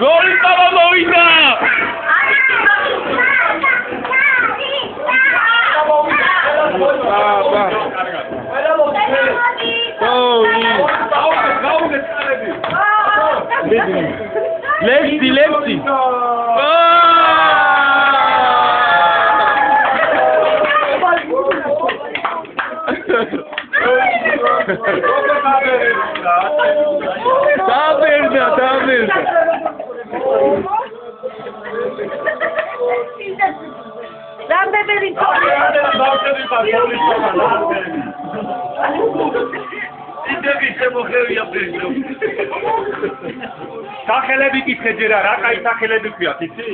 გოლის ბაბა მოვიდა! ბაბა. გოი. დაბერდა, დაბერდა. რამდენი იდები შემოხევია პრეზიდენტ. სახელები კითხე ჯერა, რა კაი სახელები ქვიათ, იცი?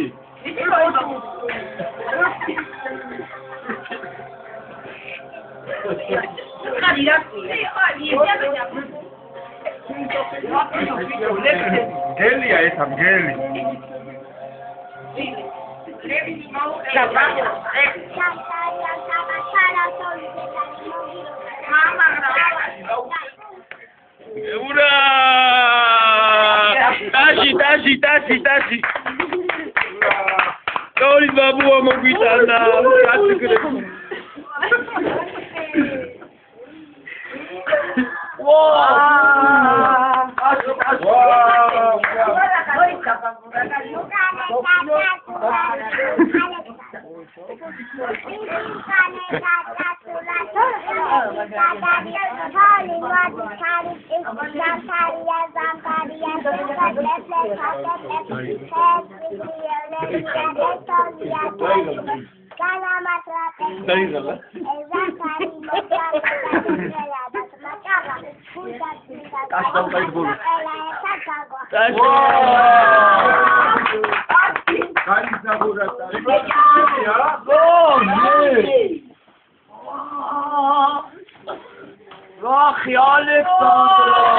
ხარი Geli ya esa mgeli. Ura! Tashi, tashi, tashi, tashi. Kauli babu wa mkwitana. Kaç tane? გაიგულო. ტაში. განიზაბურა რა ხიალექსანდრა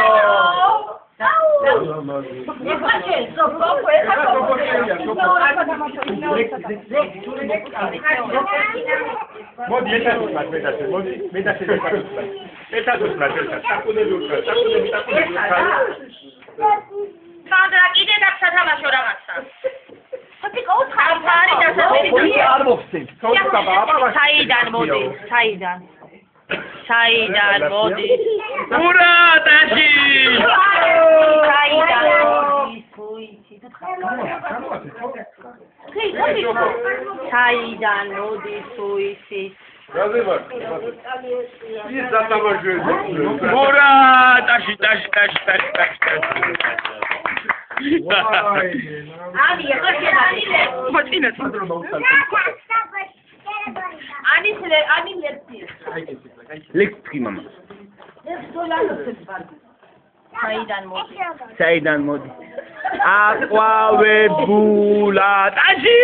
მოდი ერთად ვთქვათ მეტასე, მოდი მეტასე ერთად ვთქვათ. ერთად ვთქვათ, ერთად. საკუნები ვთქვათ, საკუნები, საკუნები ვთქვათ. სანდრა კიდე და სათამაშო რაღაცა. ხოთი ყოთხარ არის დასასწრები. არ მოხსენ თორსა ბაბა საიდან მოდის? საიდან? საიდან მოდის? ურა, ტაში! საიდან მოდის? საიდან მოდის თუ იცით? რაზე ვარ? ის დათამაშოე. ურა, ტაში, ტაში, ტაში, ტაში, ტაში. ანი, ეხლა შედა. მოწინა. ანი ხლე, ანი ლეფტი. ლექსი მამა. საიდან მოდის? საიდან მოდი? აყვავებულა ტაში!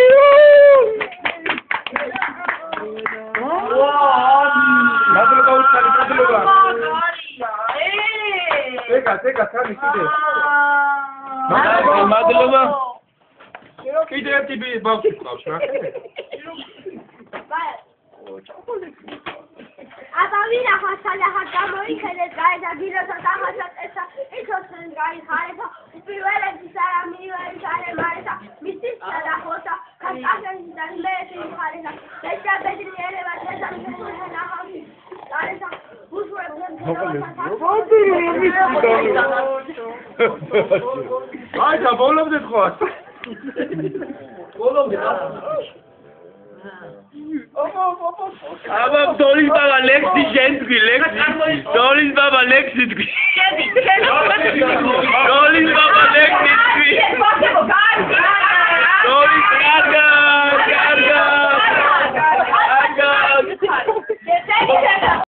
მადლობა უცხარი, მადლობა. მაგარია, ე! ეგა, ეგა, თან კიდე. მადლობა, მადლობა. კიდე ერთი ბავშვი ყავს რა. აბა ვირა ხასალა ხა მოიქედე გაიდა გიროსა დამასა ესა იცოდნენ გაიხარება პირველი სარა მივარი სარე მარესა მისის და ხოსა ხასალა და მეში ხარედა ეჭა ბედრი ერევა ესა მისულა ნახავი გარესა აი, და ბოლომდე ხო? აბა დოლის ბაბა ლექსი შენთქვი, ლექსი. დოლის ბაბა ლექსი თქვი. შედი, შედი. დოლის ბაბა ლექსი.